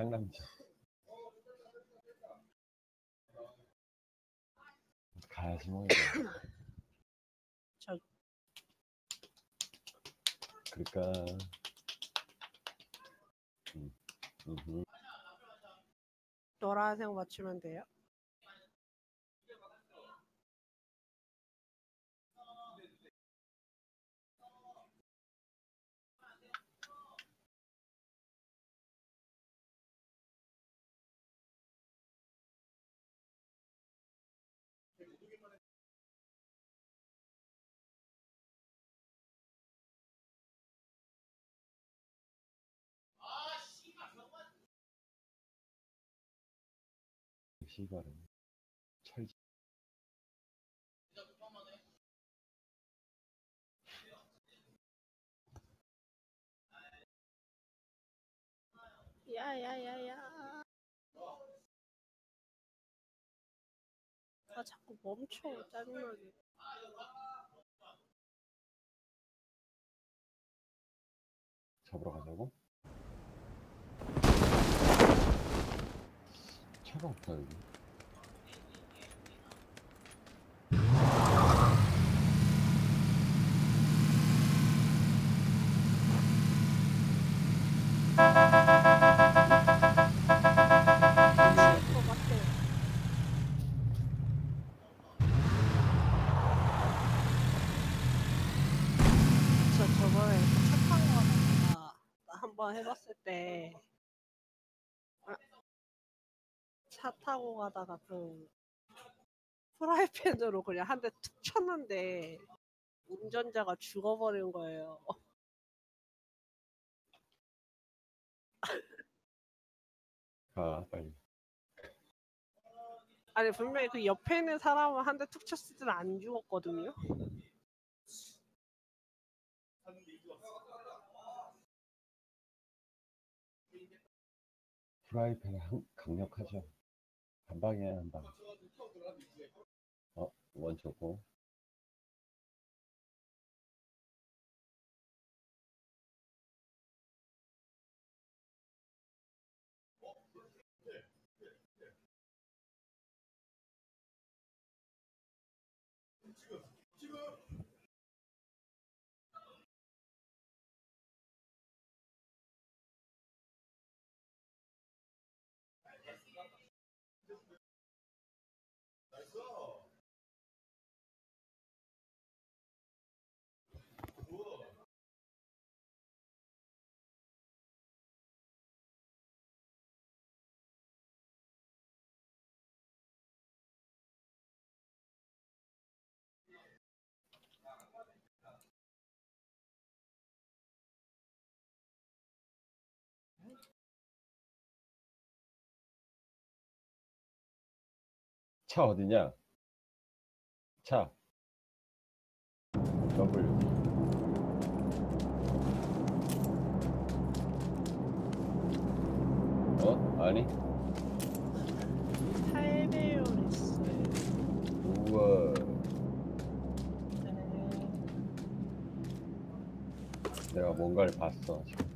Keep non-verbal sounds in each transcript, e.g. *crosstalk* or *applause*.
상남자. 가야지 뭐. 저- 그러니까. 음. 노란색 맞추면 돼요? 시발은 철지. 야야야야. 아 자꾸 멈춰 짜증나게. 잡으러 가자고? 차가 없다 여기. 한번 해봤을 때 아, 차 타고 가다가 그 프라이팬으로 그냥 한 대 툭 쳤는데 운전자가 죽어버린 거예요. 가 *laughs* 빨리. 아니 분명히 그 옆에 있는 사람은 한 대 툭 쳤을 때는 안 죽었거든요. 프라이팬 한, 강력하죠. 한 방에 한 방. 어 원초고. 차 어디냐? 차. W. 어? 아니? 8배율 있어요. 우와. 네. 내가 뭔가를 봤어. 지금.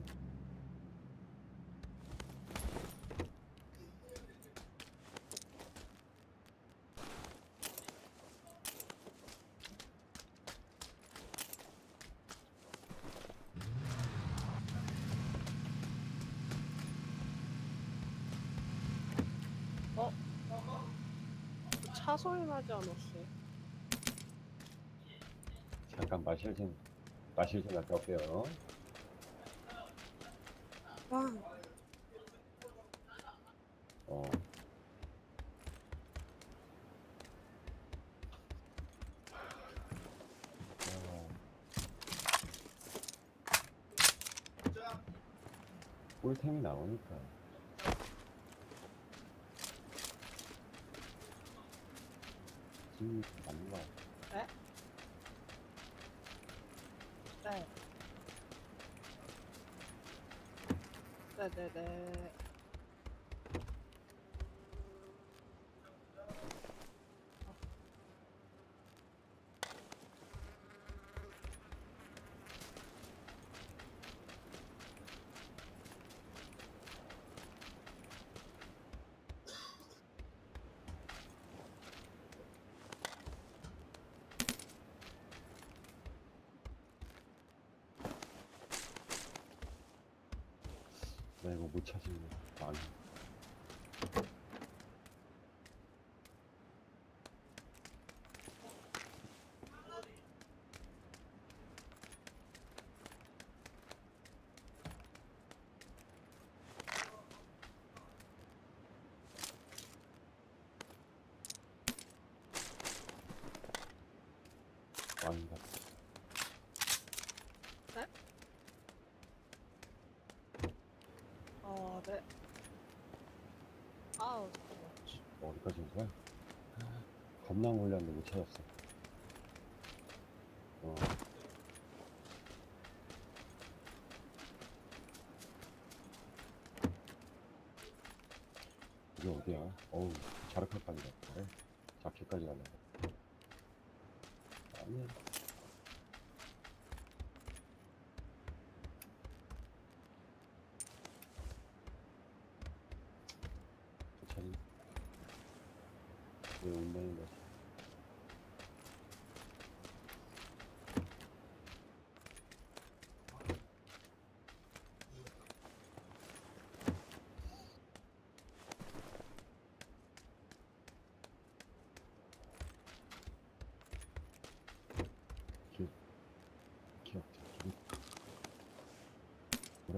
나지 않았어요? 잠깐 마실 좀 마실 좀 갔다 올게요. 와, 어. 어. 꿀템이 나오니까. 지 맞는 거 같아. 네. 네 네네. 이거 못 찾으면 망해. 망이다. 어, 네. 아우, 잠깐만. 어디까지 온 거야? 겁나 몰렸는데 못 찾았어. 어. 이게 어디야? 어우, 자르카까지 갔네. 자켓까지 갔네. 아니야. 괜찮니? 왜 온다는 거지? 기억, 기억, 기억.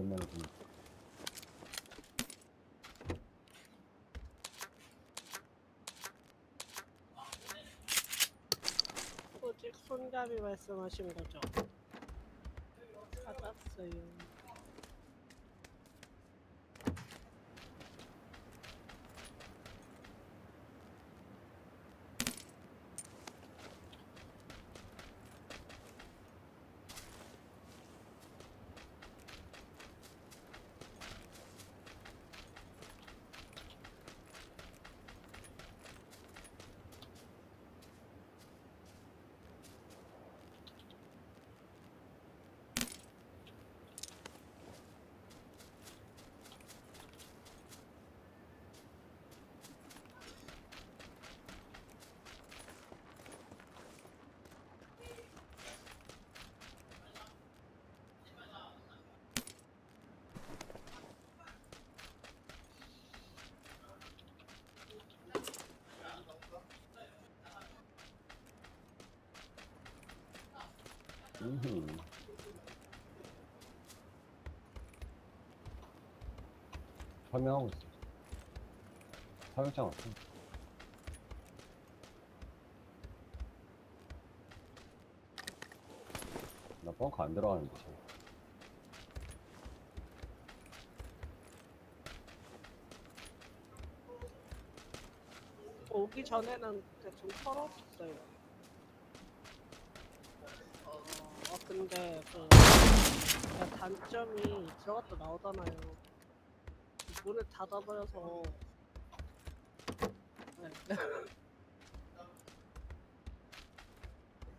오랜만에 보니 오직 손잡이 말씀하신 거죠? 찾았어요. 음흠. 설명하고 있어. 사격장 왔어. 나 벙커 안 들어가는데, 지금. 오기 전에는 대충 털었어요. 어, 어, 근데 그 그냥 단점이 들어갔다 나오잖아요. 문을 닫아버려서 네.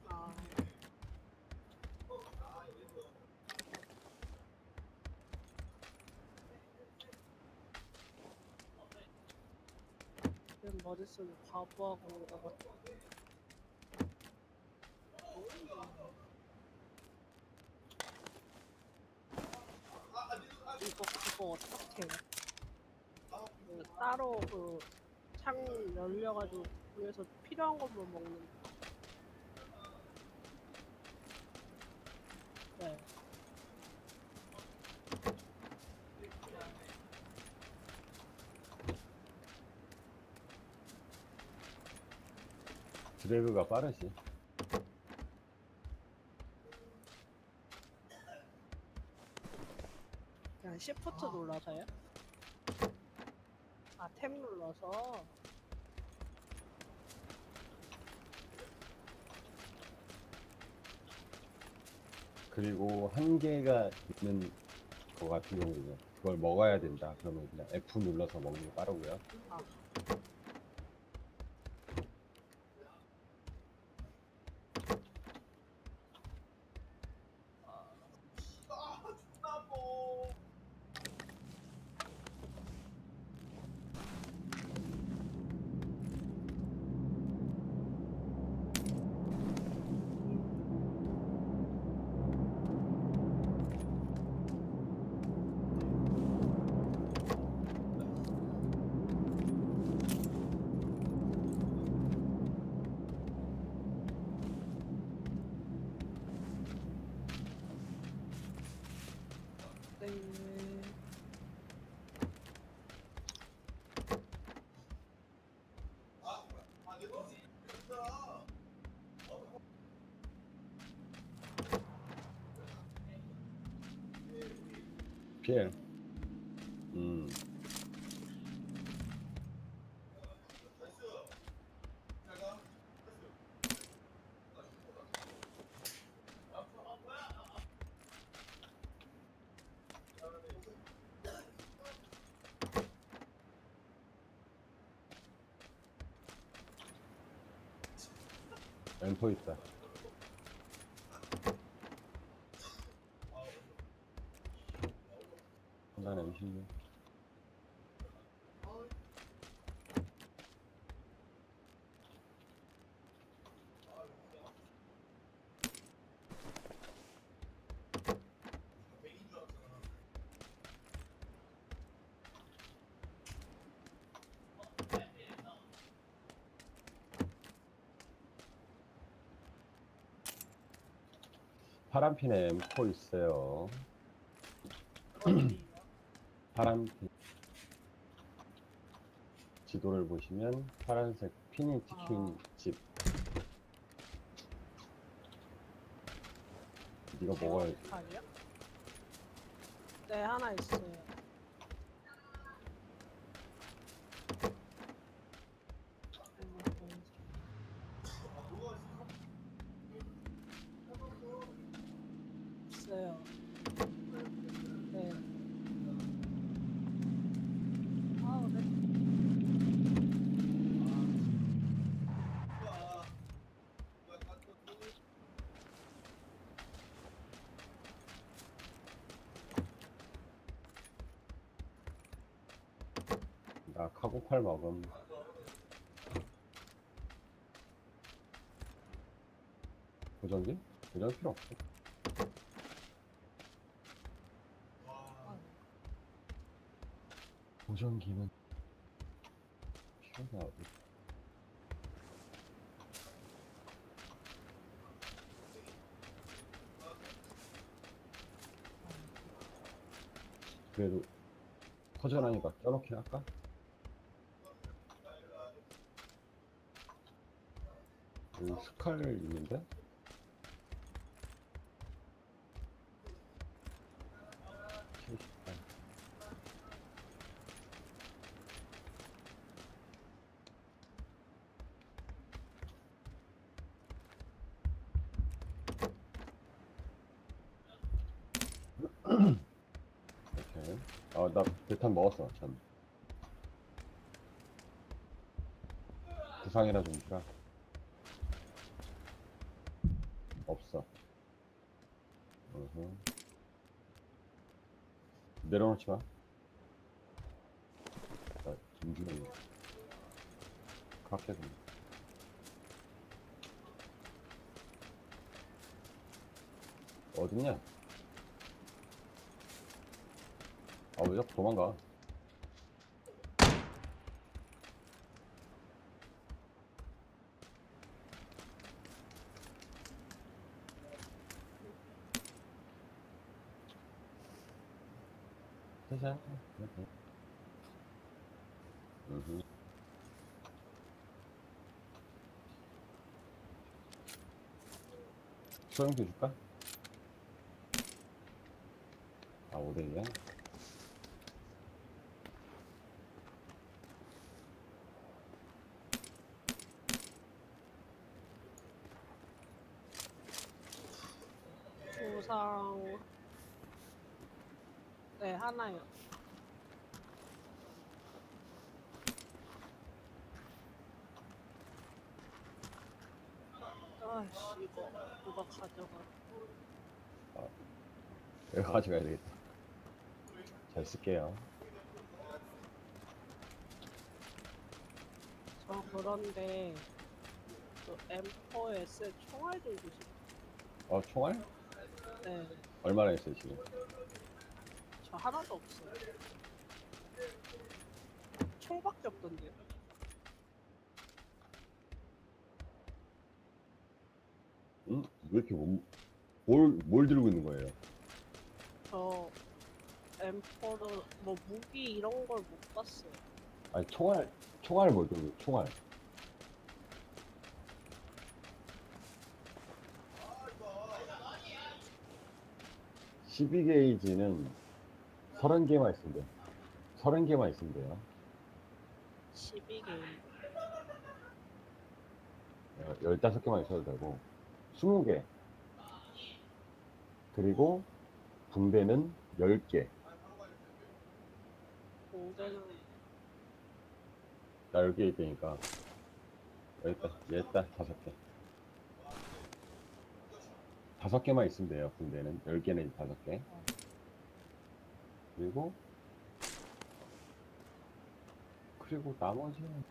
아, 그냥 머릿속에 과부하고 오다가 이거 그거 어떻게 그 따로 그 창 열려가지고 그래서 필요한 것만 먹는 네. 드래그가 빠르지. 그냥 시프트 눌러서요? 아 탭 눌러서 그리고 한계가 있는 거 같은 경우는 그걸 먹어야 된다. 그러면 그냥 F 눌러서 먹는 게 빠르고요. 아 아이고. 필. 엠포 있다. 난 M16. 파란핀에 M4 있어요. *clears throat* 파란핀. 지도를 보시면 파란색 핀이 찍힌 집. 이거 먹어야지. 아니요? 네 하나. 있어요. 네. 아, 네. 나 카고팔 먹음. 보정기? 보정 필요 없어. 보정기는 필요가 어디? 그래도 허전하니까 껴놓긴 할까? 여기 스 칼 있는데? 오케이. 아, 나 대탄 먹었어, 참. 부상이라 좀 주라. 없어. 어허. 내려놓지 마. 나 김준호. 각해 좀. 어딨냐? 아, 왜 자꾸 도망가? 괜찮아. 음. 소형도 줄까? 아, 5대2야? 부상 네 하나요. 아씨 이거 누가 가져가? 내가 가져가야 되겠다. 잘 쓸게요. 저 그런데 그 M4S 총알 들고 싶어. 어, 총알? 네, 얼마나 있어요, 지금? 저 하나도 없어요. 총밖에 없던데요. 왜 이렇게 못, 뭘, 뭘 들고 있는 거예요? 저 M4를 뭐 무기 이런 걸 못 봤어요. 아니, 총알, 총알 뭘 들고, 총알. (12 게이지는) 서른 개만 있으면 돼요. 서른 개만 있으면 돼요. 12개임. 어, 열다섯 개만 있어도 되고, 스무 개. 그리고 붕대는 열 개. 공대는 나열개 있으니까 여기다 얘다 다섯 개. 다섯 개만 있으면 돼요. 붕대는 열 개는 다섯 개. 그리고 그리고 나머지는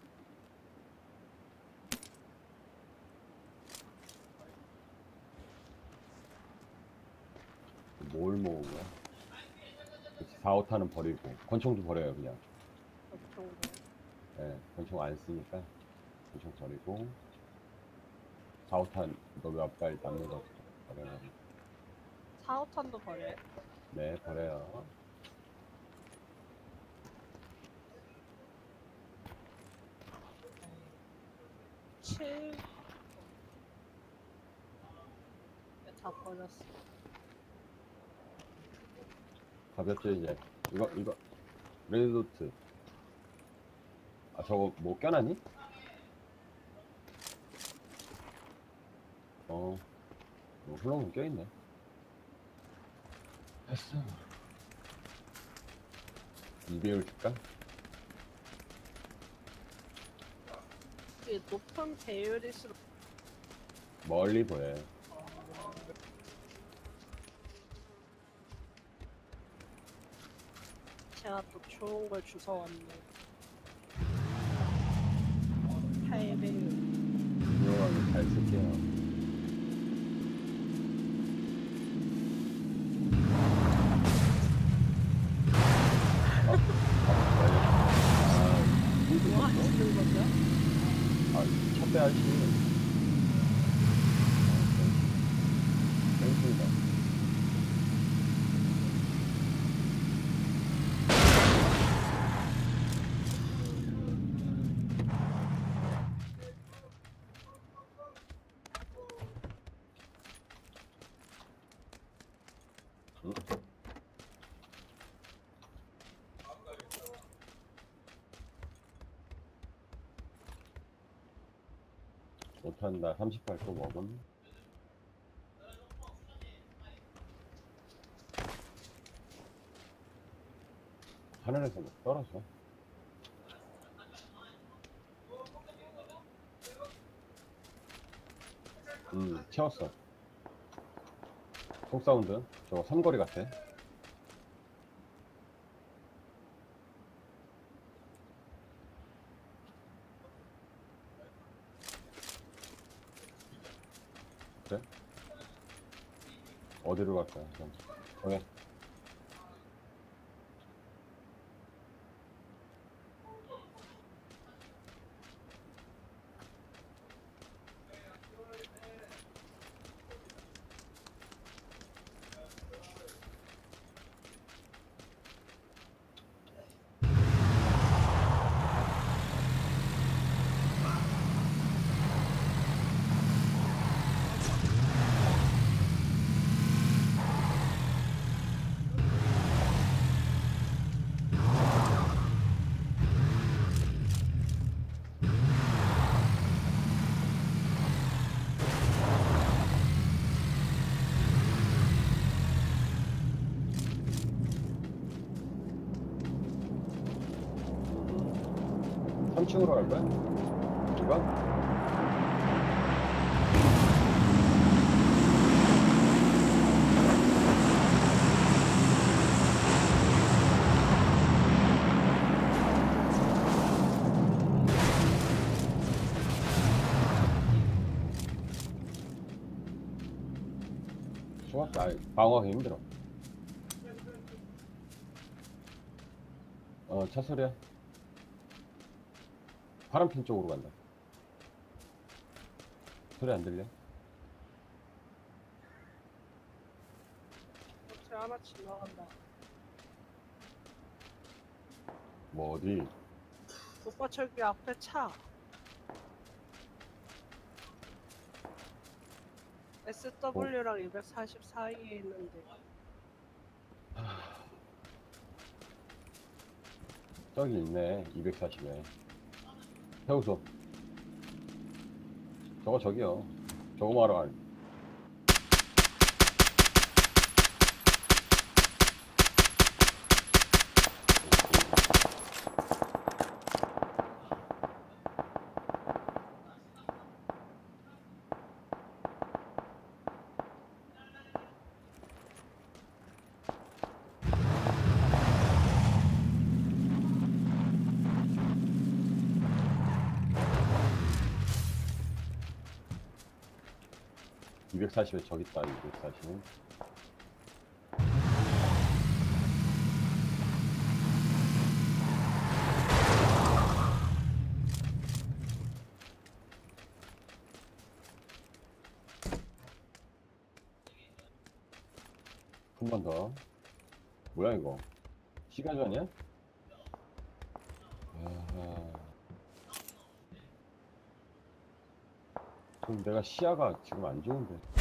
뭘 모으고 4, 5탄은 버리고 권총도 버려요 그냥 예, 권총 안 쓰니까 권총 버리고 4, 5탄 이거 몇발 남는 거 버려요 4, 5탄도 버려요. 네 버려요 7. 다 버렸어. 가볍죠 이제. 이거 이거. 레드도트. 아 저거 뭐 껴놨니? 어. 뭐 흘러면 껴있네. 됐어. 2배율 줄까? 이게 높은 배율일수록 멀리 보여요 제가 또 좋은 걸 주워왔네. 8배율. 유용하게 잘 쓸게요 아, 아, 뭐 하시는 거죠? 아, 차 빼야지. 땡습니다. 못한다. 38또 먹음. 하늘에서 뭐 떨어져. 음, 채웠어. 속 사운드. 저거 삼거리 같아. 어디로 갈까요? 그럼? 오케이. 삼층으로 갈까요? 이거? 좋아, 나 방어하기 힘들어. 어, 차 소리야. 파란핀 쪽으로 간다. 소리 안 들려? 제 하나 지나간다. 뭐 어디? 오빠 저기 앞에 차. SW랑 240 사이에 있는데 저기 있네 240에 해우소 저거 저기요. 저거 가 240에 저기 있다 240 한번 더. 뭐야 이거? 시가전이야? 아하. 그럼 내가 시야가 지금 안 좋은데.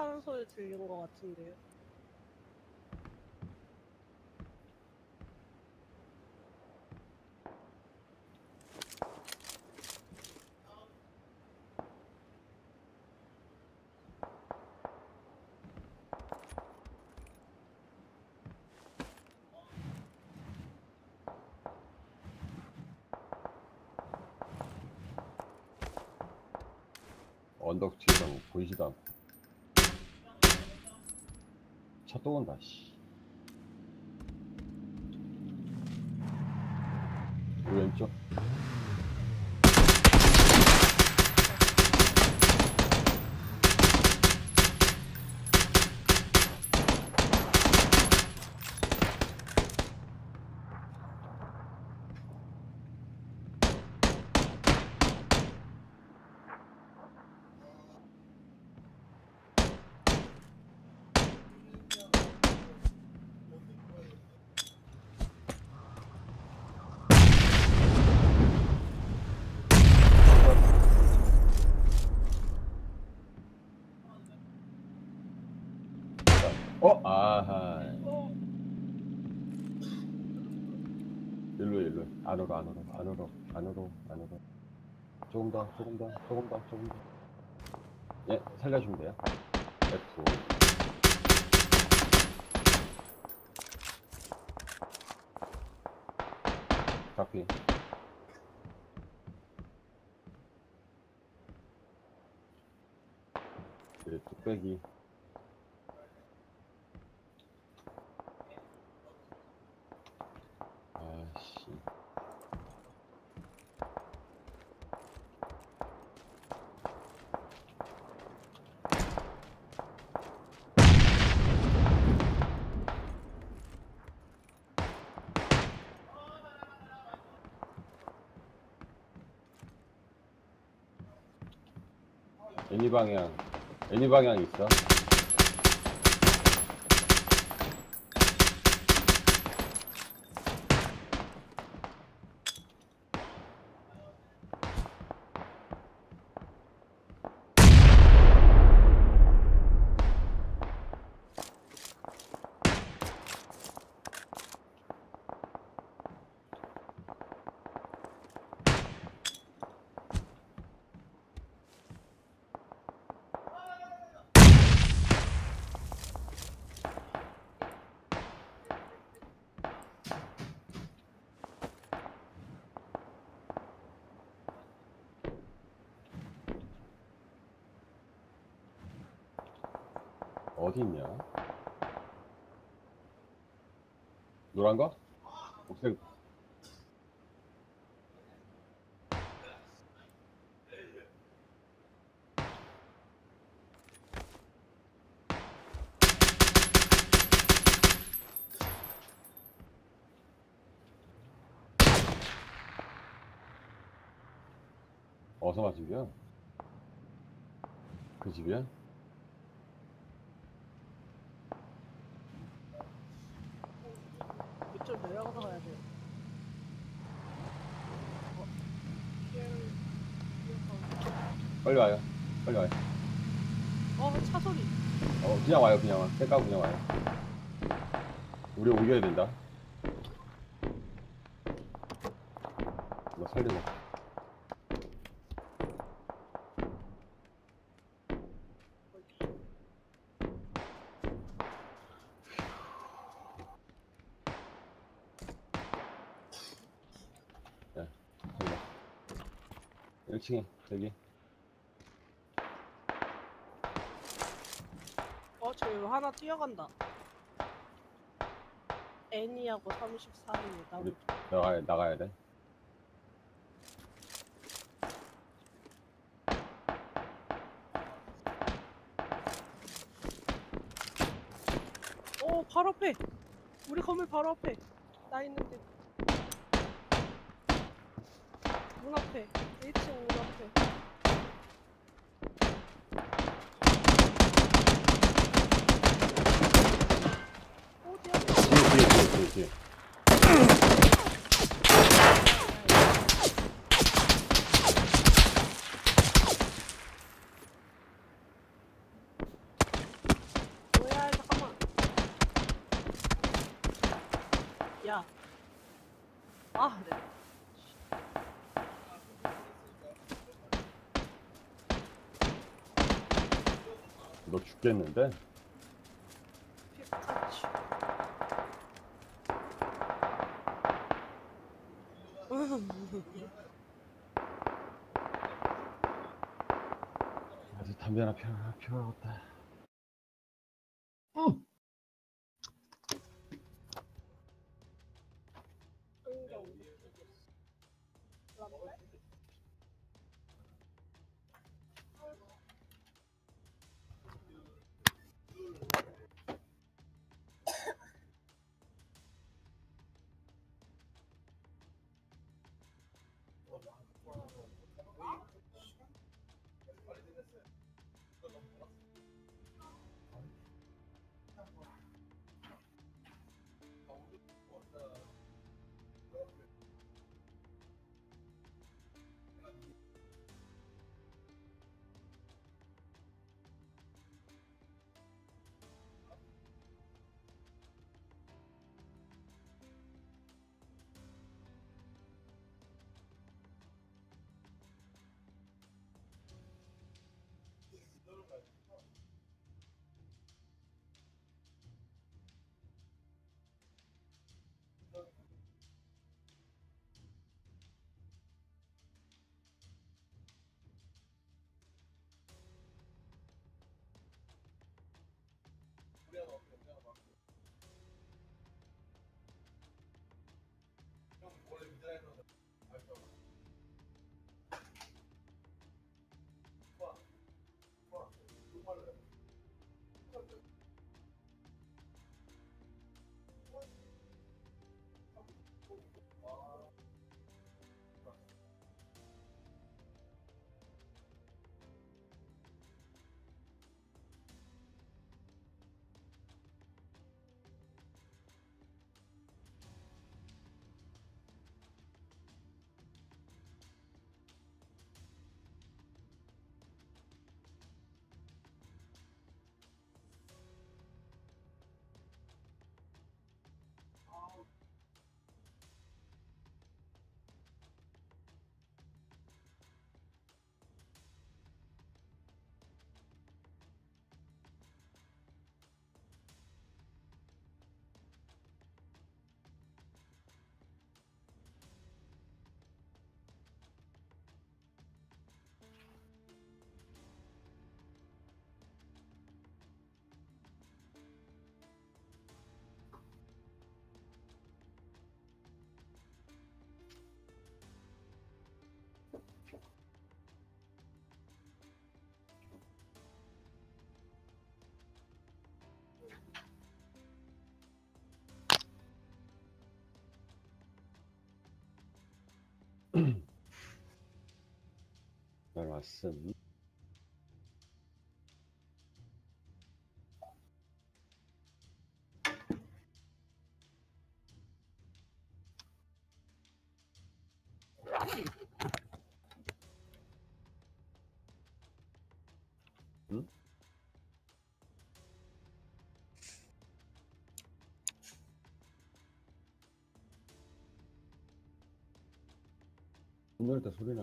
하는 소리 들린 것 같은데요. 언덕 뒤에서 보이지도 않고. 차 또 온다, 씨. 왼쪽. 어? 아하. 어, 일로, 일로. 안으로, 안으로, 안으로, 안으로. 조금 더, 조금 더, 조금 더, 조금 더. 예, 살려주면 돼요. F. 카피. 그래, 뚝배기. 방향, 애니 방향 있어? 어디 있냐? 노란 거? 녹색. 어서 맞으면 그 집이야? 빨리 와요. 빨리 와요. 어, 차 소리. 어, 그냥 와요, 그냥 와. 땡까고 그냥 와요. 우리 옮겨야 된다. 이거 살리고. 네, 살려. 1층에, 여기. 어, 저 여기 하나 뛰어간다. 애니하고 34이 나 우리- 나가야, 나가야 돼. 오, 바로 앞에. 우리 건물 바로 앞에. 나 있는데. 문 앞에. 1층 문 앞에. 어디야? 뒤에, 뒤에, 뒤에, 뒤에, 뒤에. 뭐야, 잠깐만. 야. 아, 네. 너 죽겠는데? 피카츄. 아주 담배 하 왔음. 응? 오늘 때 소리 나.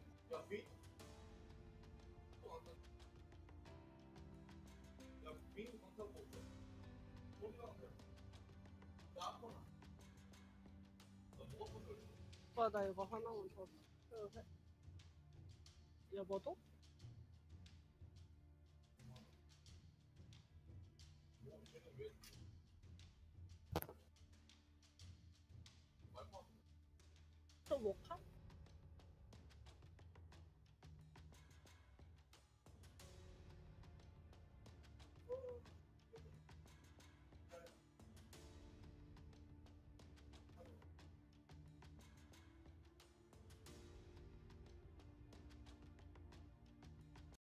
오빠 나 이거 하나만 더 돼? 여보도? 또 모카?